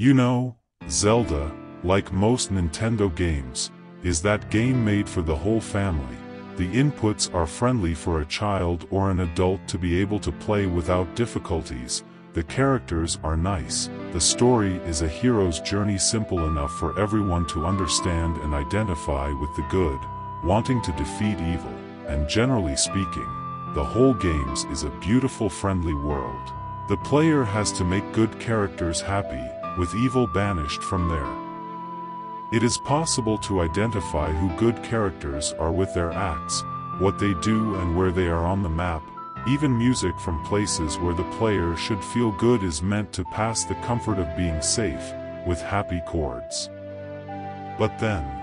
You know, Zelda, like most Nintendo games, is that game made for the whole family. The inputs are friendly for a child or an adult to be able to play without difficulties, the characters are nice, the story is a hero's journey simple enough for everyone to understand and identify with the good, wanting to defeat evil, and generally speaking, the whole games is a beautiful friendly world. The player has to make good characters happy, with evil banished from there. It is possible to identify who good characters are with their acts, what they do and where they are on the map, even music from places where the player should feel good is meant to pass the comfort of being safe, with happy chords. But then,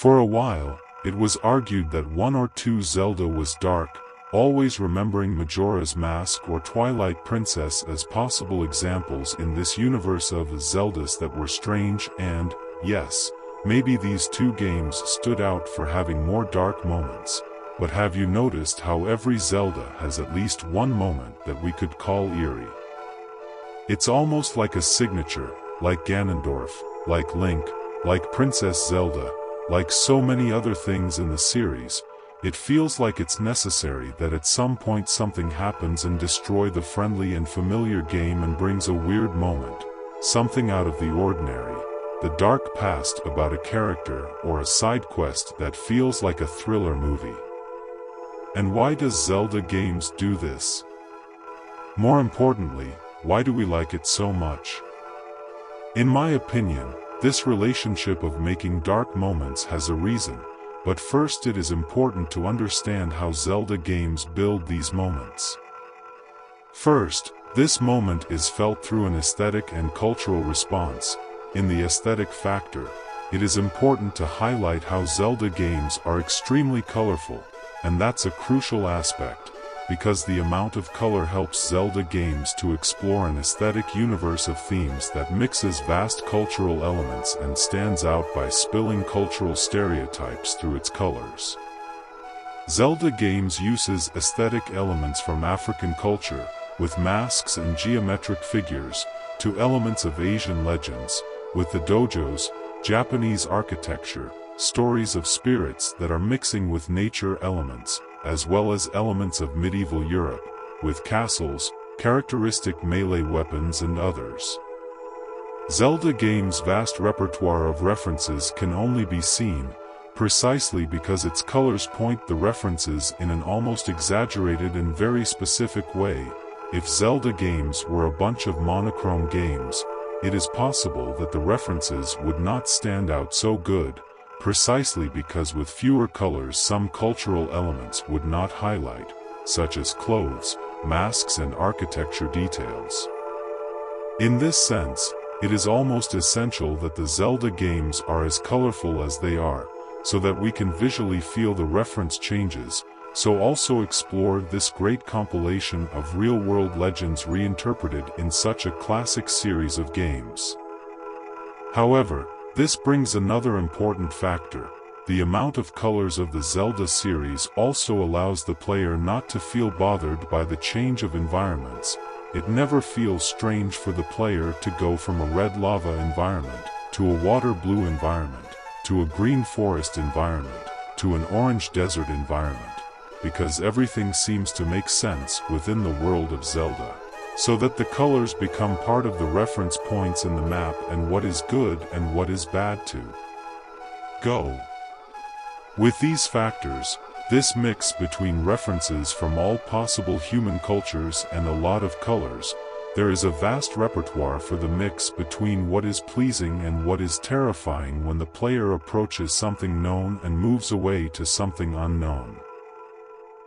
For a while, it was argued that one or two Zelda was dark, always remembering Majora's Mask or Twilight Princess as possible examples in this universe of Zeldas that were strange and, yes, maybe these two games stood out for having more dark moments. But have you noticed how every Zelda has at least one moment that we could call eerie? It's almost like a signature, like Ganondorf, like Link, like Princess Zelda, like so many other things in the series, it feels like it's necessary that at some point something happens and destroy the friendly and familiar game and brings a weird moment, something out of the ordinary, the dark past about a character or a side quest that feels like a thriller movie. And why does Zelda games do this? More importantly, why do we like it so much? In my opinion, this relationship of making dark moments has a reason, but first it is important to understand how Zelda games build these moments. First, this moment is felt through an aesthetic and cultural response. In the aesthetic factor, it is important to highlight how Zelda games are extremely colorful, and that's a crucial aspect because the amount of color helps Zelda games to explore an aesthetic universe of themes that mixes vast cultural elements and stands out by spilling cultural stereotypes through its colors. Zelda games uses aesthetic elements from African culture, with masks and geometric figures, to elements of Asian legends, with the dojos, Japanese architecture, stories of spirits that are mixing with nature elements, as well as elements of medieval Europe, with castles, characteristic melee weapons and others. Zelda Games' vast repertoire of references can only be seen, precisely because its colors point the references in an almost exaggerated and very specific way. If Zelda games were a bunch of monochrome games, it is possible that the references would not stand out so good, precisely because with fewer colors some cultural elements would not highlight, such as clothes, masks and architecture details. In this sense, it is almost essential that the Zelda games are as colorful as they are, so that we can visually feel the reference changes, so also explore this great compilation of real-world legends reinterpreted in such a classic series of games. However, this brings another important factor. The amount of colors of the Zelda series also allows the player not to feel bothered by the change of environments. It never feels strange for the player to go from a red lava environment, to a water blue environment, to a green forest environment, to an orange desert environment, because everything seems to make sense within the world of Zelda. So that the colors become part of the reference points in the map and what is good and what is bad to go. With these factors, this mix between references from all possible human cultures and a lot of colors, there is a vast repertoire for the mix between what is pleasing and what is terrifying when the player approaches something known and moves away to something unknown.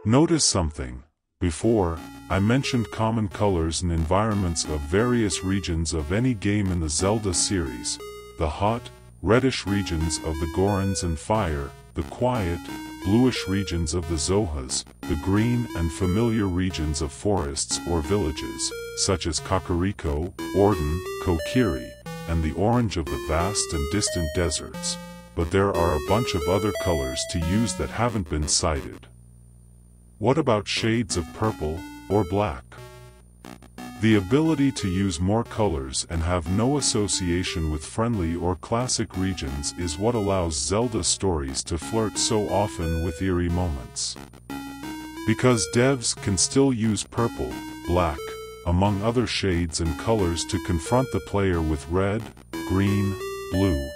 Notice something. Before, I mentioned common colors and environments of various regions of any game in the Zelda series, the hot, reddish regions of the Gorons and fire, the quiet, bluish regions of the Zoras, the green and familiar regions of forests or villages, such as Kakariko, Ordon, Kokiri, and the orange of the vast and distant deserts, but there are a bunch of other colors to use that haven't been cited. What about shades of purple, or black? The ability to use more colors and have no association with friendly or classic regions is what allows Zelda stories to flirt so often with eerie moments. Because devs can still use purple, black, among other shades and colors to confront the player with red, green, blue,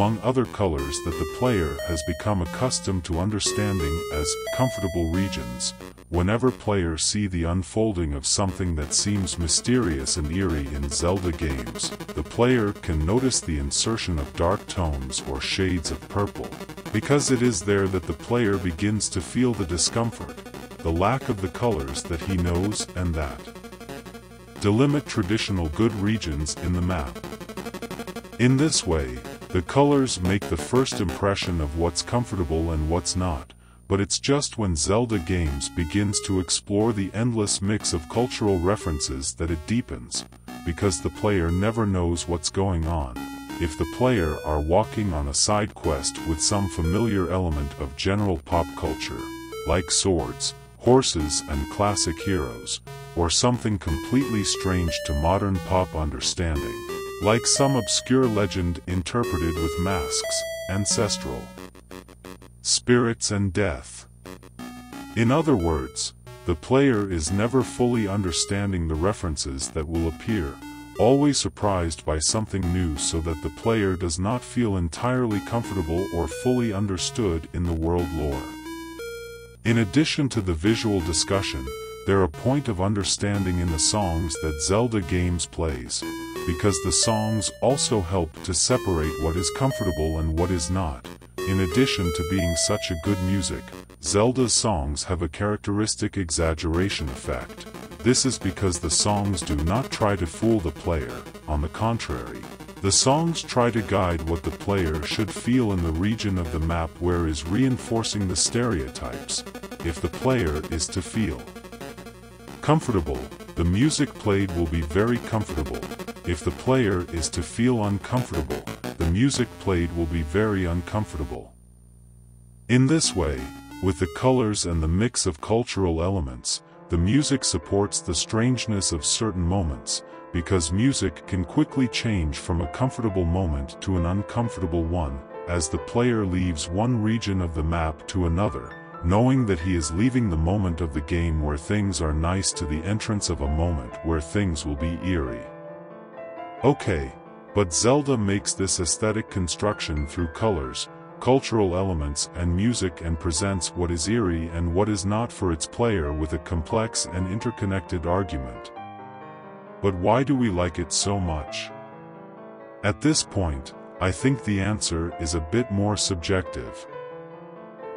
among other colors that the player has become accustomed to understanding as comfortable regions, whenever players see the unfolding of something that seems mysterious and eerie in Zelda games, the player can notice the insertion of dark tones or shades of purple, because it is there that the player begins to feel the discomfort, the lack of the colors that he knows and that delimit traditional good regions in the map. In this way, the colors make the first impression of what's comfortable and what's not, but it's just when Zelda games begins to explore the endless mix of cultural references that it deepens, because the player never knows what's going on. If the player are walking on a side quest with some familiar element of general pop culture, like swords, horses and classic heroes, or something completely strange to modern pop understanding, like some obscure legend interpreted with masks, ancestral spirits and death. In other words, the player is never fully understanding the references that will appear, always surprised by something new so that the player does not feel entirely comfortable or fully understood in the world lore. In addition to the visual discussion, there a point of understanding in the songs that Zelda games plays, because the songs also help to separate what is comfortable and what is not. In addition to being such a good music, Zelda's songs have a characteristic exaggeration effect. This is because the songs do not try to fool the player, on the contrary. The songs try to guide what the player should feel in the region of the map where is reinforcing the stereotypes, if the player is to feel comfortable, the music played will be very comfortable, if the player is to feel uncomfortable, the music played will be very uncomfortable. In this way, with the colors and the mix of cultural elements, the music supports the strangeness of certain moments, because music can quickly change from a comfortable moment to an uncomfortable one, as the player leaves one region of the map to another, knowing that he is leaving the moment of the game where things are nice to the entrance of a moment where things will be eerie. Okay, but Zelda makes this aesthetic construction through colors, cultural elements and music and presents what is eerie and what is not for its player with a complex and interconnected argument. But why do we like it so much? At this point, I think the answer is a bit more subjective.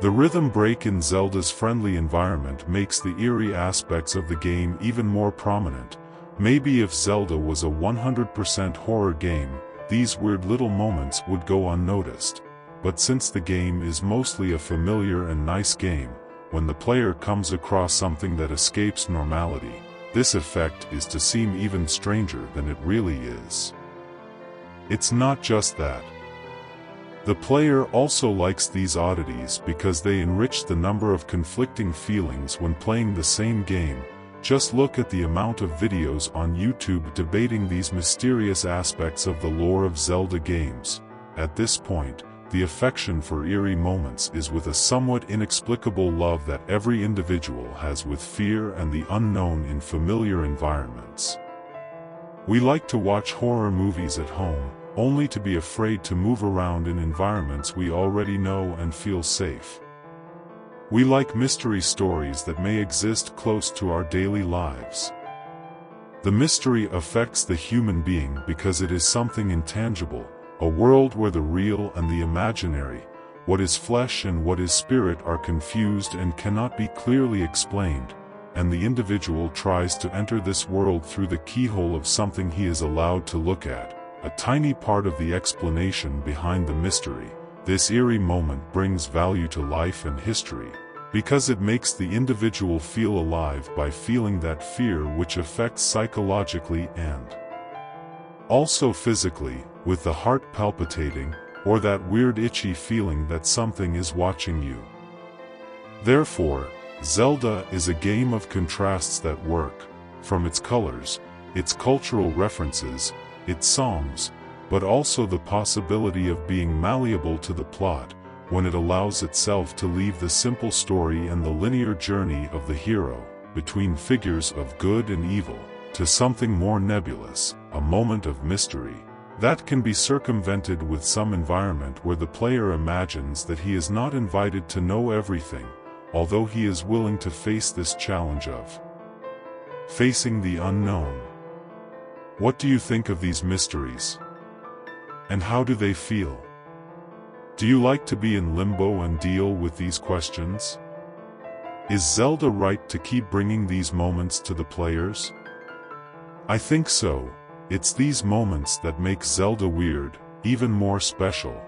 The rhythm break in Zelda's friendly environment makes the eerie aspects of the game even more prominent, Maybe if Zelda was a 100% horror game, these weird little moments would go unnoticed. But since the game is mostly a familiar and nice game, when the player comes across something that escapes normality, this effect is to seem even stranger than it really is. It's not just that. The player also likes these oddities because they enrich the number of conflicting feelings when playing the same game, just look at the amount of videos on YouTube debating these mysterious aspects of the lore of Zelda games. At this point, the affection for eerie moments is with a somewhat inexplicable love that every individual has with fear and the unknown in familiar environments. We like to watch horror movies at home, only to be afraid to move around in environments we already know and feel safe. We like mystery stories that may exist close to our daily lives. The mystery affects the human being because it is something intangible, a world where the real and the imaginary, what is flesh and what is spirit are confused and cannot be clearly explained, and the individual tries to enter this world through the keyhole of something he is allowed to look at, a tiny part of the explanation behind the mystery. This eerie moment brings value to life and history, because it makes the individual feel alive by feeling that fear which affects psychologically and also physically, with the heart palpitating, or that weird itchy feeling that something is watching you. Therefore, Zelda is a game of contrasts that work, from its colors, its cultural references, its songs, but also the possibility of being malleable to the plot, when it allows itself to leave the simple story and the linear journey of the hero, between figures of good and evil, to something more nebulous, a moment of mystery. That can be circumvented with some environment where the player imagines that he is not invited to know everything, although he is willing to face this challenge of facing the unknown. What do you think of these mysteries? And how do they feel? Do you like to be in limbo and deal with these questions? Is Zelda right to keep bringing these moments to the players? I think so, it's these moments that make Zelda weird, even more special.